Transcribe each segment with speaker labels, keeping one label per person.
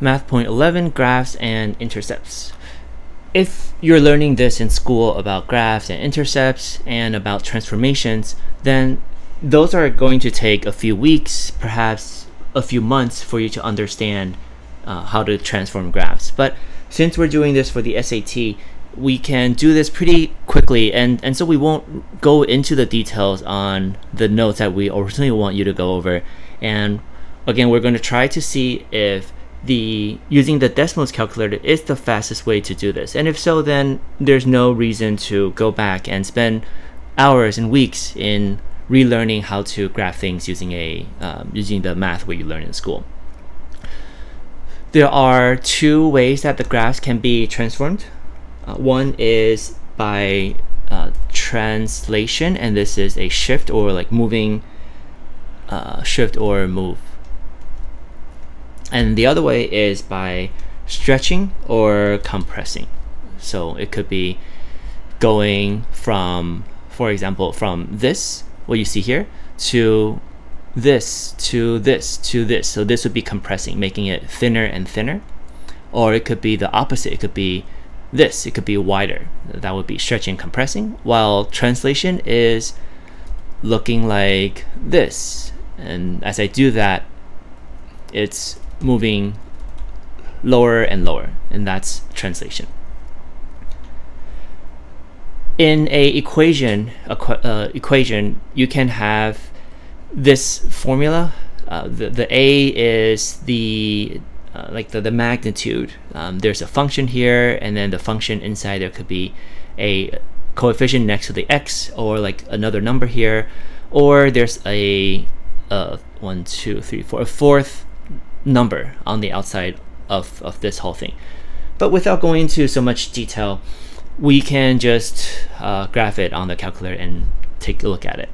Speaker 1: Math point 11, graphs and intercepts. If you're learning this in school about graphs and intercepts and about transformations, then those are going to take a few weeks, perhaps a few months for you to understand uh, how to transform graphs. But since we're doing this for the SAT, we can do this pretty quickly and, and so we won't go into the details on the notes that we originally want you to go over. And again, we're going to try to see if the using the Desmos calculator is the fastest way to do this. And if so, then there's no reason to go back and spend hours and weeks in relearning how to graph things using a um, using the math way you learn in school. There are two ways that the graphs can be transformed. Uh, one is by uh, translation, and this is a shift or like moving uh, shift or move and the other way is by stretching or compressing. So it could be going from for example from this what you see here to this to this to this. So this would be compressing making it thinner and thinner. Or it could be the opposite. It could be this. It could be wider. That would be stretching compressing while translation is looking like this. And as I do that it's moving lower and lower, and that's translation. In a equation, uh, equation, you can have this formula. Uh, the, the a is the uh, like the, the magnitude. Um, there's a function here, and then the function inside there could be a coefficient next to the x, or like another number here, or there's a uh, one, two, three, four, a fourth number on the outside of, of this whole thing. But without going into so much detail, we can just uh, graph it on the calculator and take a look at it.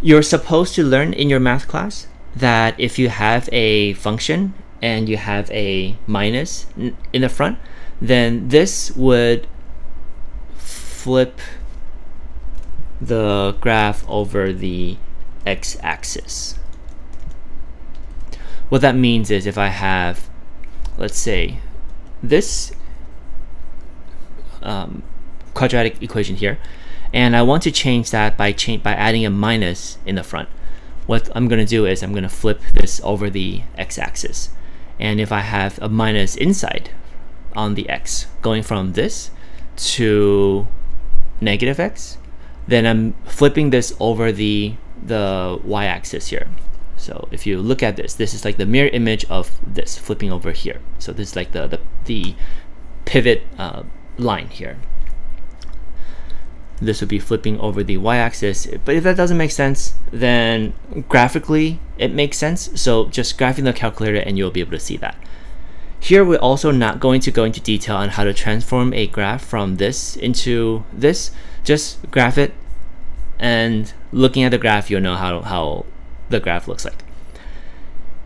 Speaker 1: You're supposed to learn in your math class that if you have a function and you have a minus in the front, then this would flip the graph over the x-axis. What that means is if I have, let's say, this um, quadratic equation here, and I want to change that by change by adding a minus in the front. What I'm going to do is I'm going to flip this over the x-axis. And if I have a minus inside on the x, going from this to negative x, then I'm flipping this over the the y-axis here. So if you look at this, this is like the mirror image of this flipping over here. So this is like the, the, the pivot uh, line here. This would be flipping over the y-axis. But if that doesn't make sense, then graphically it makes sense. So just graphing the calculator and you'll be able to see that. Here we're also not going to go into detail on how to transform a graph from this into this. Just graph it and looking at the graph you'll know how, how the graph looks like.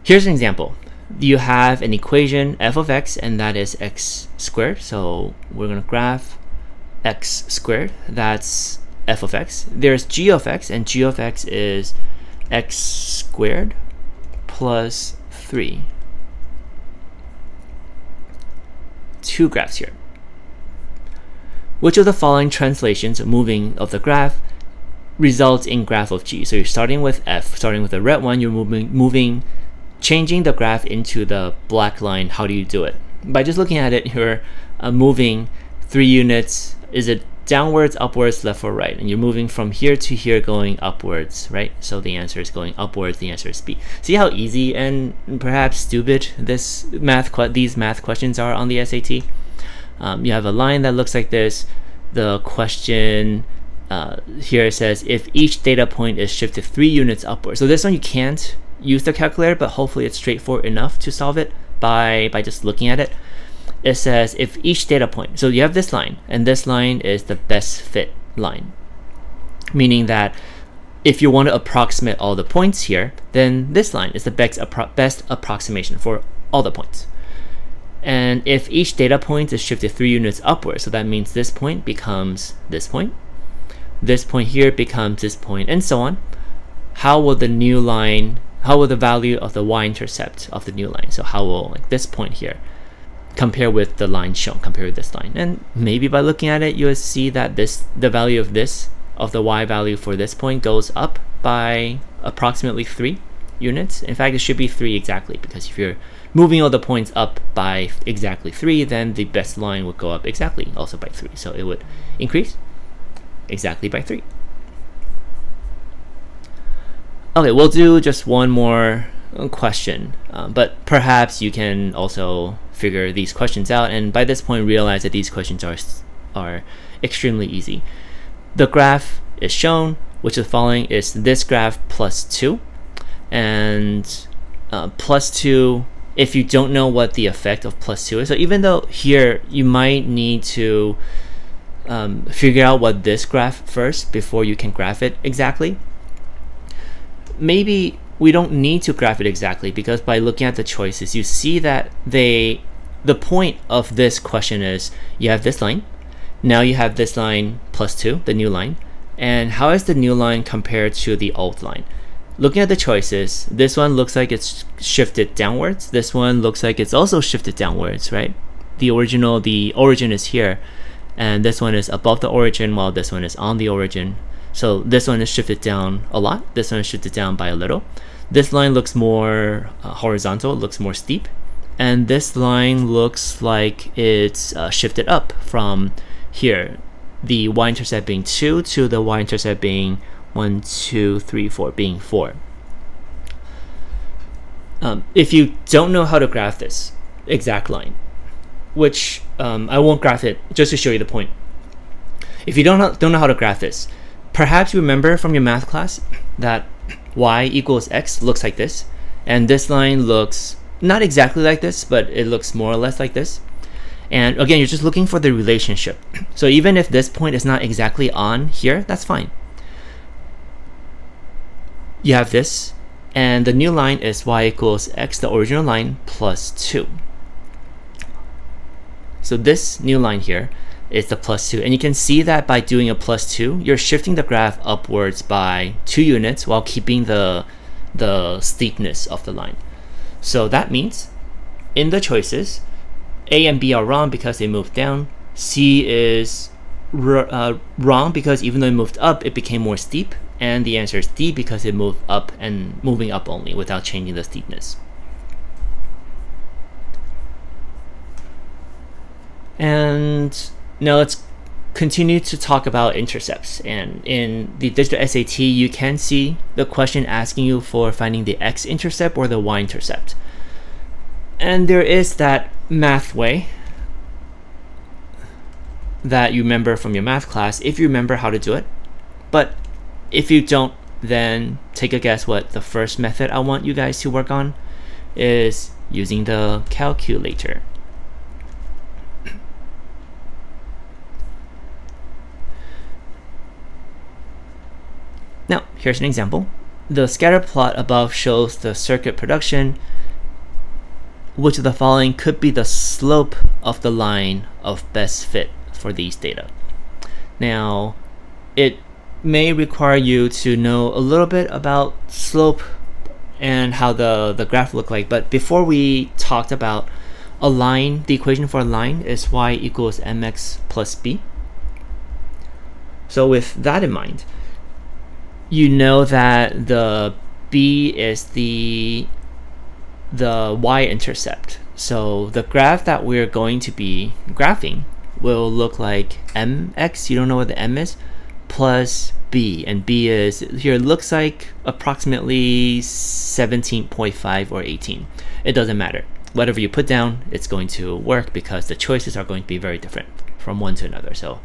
Speaker 1: Here's an example. You have an equation f of x and that is x squared. So we're going to graph x squared. That's f of x. There's g of x and g of x is x squared plus 3. Two graphs here. Which of the following translations moving of the graph results in graph of g. So you're starting with f, starting with the red one, you're moving, moving, changing the graph into the black line. How do you do it? By just looking at it, you're uh, moving three units. Is it downwards, upwards, left or right? And you're moving from here to here going upwards, right? So the answer is going upwards, the answer is B. See how easy and perhaps stupid this math these math questions are on the SAT? Um, you have a line that looks like this. The question uh, here it says if each data point is shifted three units upward. So this one you can't use the calculator, but hopefully it's straightforward enough to solve it by, by just looking at it. It says if each data point, so you have this line, and this line is the best fit line. Meaning that if you want to approximate all the points here, then this line is the best, appro best approximation for all the points. And if each data point is shifted three units upward, so that means this point becomes this point, this point here becomes this point, and so on. How will the new line how will the value of the y-intercept of the new line, so how will like this point here compare with the line shown, compare with this line. And maybe by looking at it, you'll see that this the value of this, of the y value for this point goes up by approximately 3 units. In fact, it should be 3 exactly, because if you're moving all the points up by exactly 3, then the best line would go up exactly also by 3. So it would increase exactly by 3. Okay, we'll do just one more question, um, but perhaps you can also figure these questions out and by this point realize that these questions are, are extremely easy. The graph is shown, which the following is this graph plus 2, and uh, plus 2 if you don't know what the effect of plus 2 is. So even though here you might need to um, figure out what this graph first before you can graph it exactly, maybe we don't need to graph it exactly because by looking at the choices, you see that they, the point of this question is you have this line, now you have this line plus 2, the new line, and how is the new line compared to the old line? Looking at the choices, this one looks like it's shifted downwards. This one looks like it's also shifted downwards, right? The original, the origin is here, and this one is above the origin while this one is on the origin. So this one is shifted down a lot. This one is shifted down by a little. This line looks more uh, horizontal, it looks more steep. And this line looks like it's uh, shifted up from here, the y-intercept being 2 to the y-intercept being 1, 2, 3, 4, being 4. Um, if you don't know how to graph this exact line, which um, I won't graph it just to show you the point. If you don't know, don't know how to graph this, Perhaps you remember from your math class that y equals x looks like this, and this line looks not exactly like this, but it looks more or less like this. And again, you're just looking for the relationship. So even if this point is not exactly on here, that's fine. You have this, and the new line is y equals x, the original line, plus 2. So this new line here is the plus 2. And you can see that by doing a plus 2, you're shifting the graph upwards by 2 units while keeping the, the steepness of the line. So that means in the choices, A and B are wrong because they moved down. C is uh, wrong because even though it moved up, it became more steep. And the answer is D because it moved up and moving up only without changing the steepness. And now let's continue to talk about intercepts. And in the digital SAT, you can see the question asking you for finding the x-intercept or the y-intercept. And there is that math way that you remember from your math class if you remember how to do it. But if you don't, then take a guess what the first method I want you guys to work on is using the calculator. Now, here's an example. The scatter plot above shows the circuit production. Which of the following could be the slope of the line of best fit for these data? Now, it may require you to know a little bit about slope and how the, the graph look like. But before we talked about a line, the equation for a line is y equals mx plus b. So with that in mind, you know that the b is the the y-intercept. So the graph that we're going to be graphing will look like mx, you don't know what the m is, plus b. And b is, here it looks like approximately 17.5 or 18. It doesn't matter. Whatever you put down, it's going to work because the choices are going to be very different from one to another. So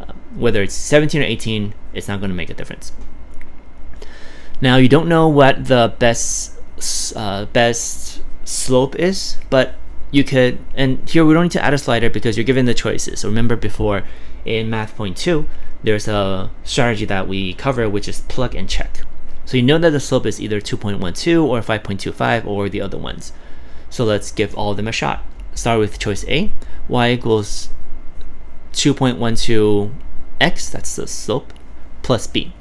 Speaker 1: uh, whether it's 17 or 18, it's not going to make a difference. Now you don't know what the best uh, best slope is, but you could, and here we don't need to add a slider because you're given the choices. So remember before in math point two, there's a strategy that we cover, which is plug and check. So you know that the slope is either 2.12 or 5.25 or the other ones. So let's give all of them a shot. Start with choice A, y equals 2.12x, that's the slope, plus b.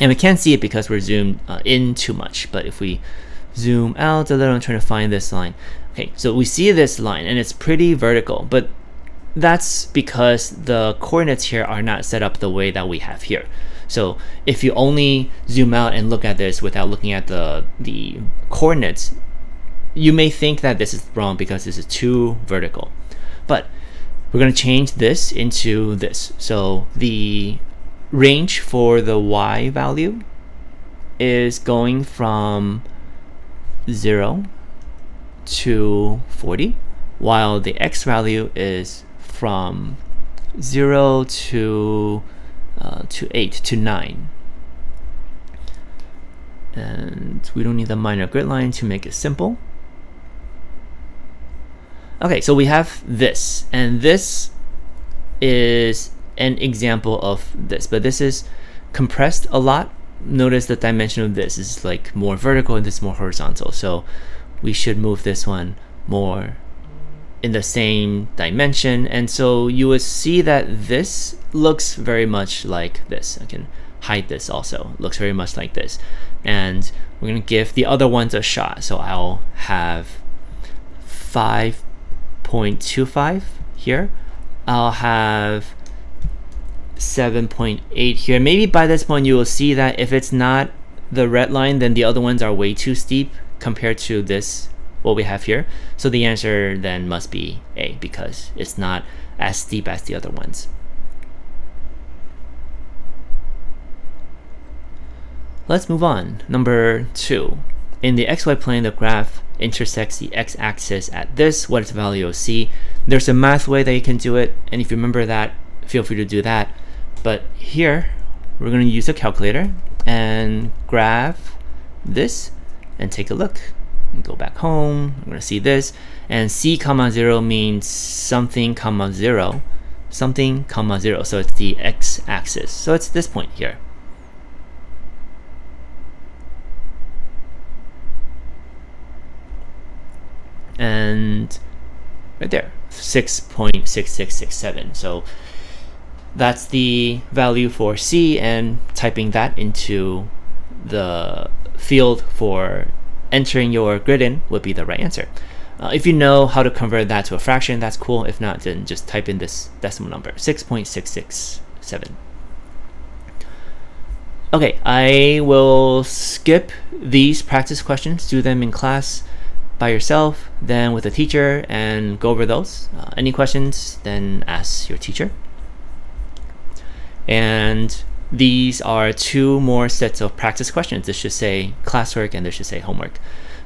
Speaker 1: And we can't see it because we're zoomed uh, in too much. But if we zoom out a little, I'm trying to find this line. Okay, so we see this line and it's pretty vertical, but that's because the coordinates here are not set up the way that we have here. So if you only zoom out and look at this without looking at the, the coordinates, you may think that this is wrong because this is too vertical. But we're going to change this into this. So the range for the y value is going from 0 to 40, while the x value is from 0 to, uh, to 8 to 9. And we don't need the minor grid line to make it simple. Okay, so we have this, and this is an example of this, but this is compressed a lot. Notice the dimension of this is like more vertical and this is more horizontal. So we should move this one more in the same dimension. And so you will see that this looks very much like this. I can hide this also. It looks very much like this. And we're going to give the other ones a shot. So I'll have 5.25 here. I'll have 7.8 here. Maybe by this point you will see that if it's not the red line, then the other ones are way too steep compared to this, what we have here. So the answer then must be A because it's not as steep as the other ones. Let's move on. Number two. In the xy plane, the graph intersects the x-axis at this, what is the value of c? There's a math way that you can do it, and if you remember that, feel free to do that. But here, we're going to use a calculator and graph this and take a look. And go back home, I'm going to see this, and c comma 0 means something comma 0, something comma 0, so it's the x-axis. So it's this point here. and right there 6.6667 so that's the value for C and typing that into the field for entering your grid in would be the right answer. Uh, if you know how to convert that to a fraction, that's cool. If not, then just type in this decimal number, 6.667. Okay, I will skip these practice questions, do them in class by yourself, then with a teacher, and go over those. Uh, any questions, then ask your teacher. And these are two more sets of practice questions. This should say classwork and this should say homework.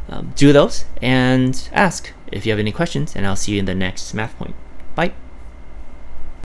Speaker 1: Um, do those and ask if you have any questions, and I'll see you in the next math point. Bye.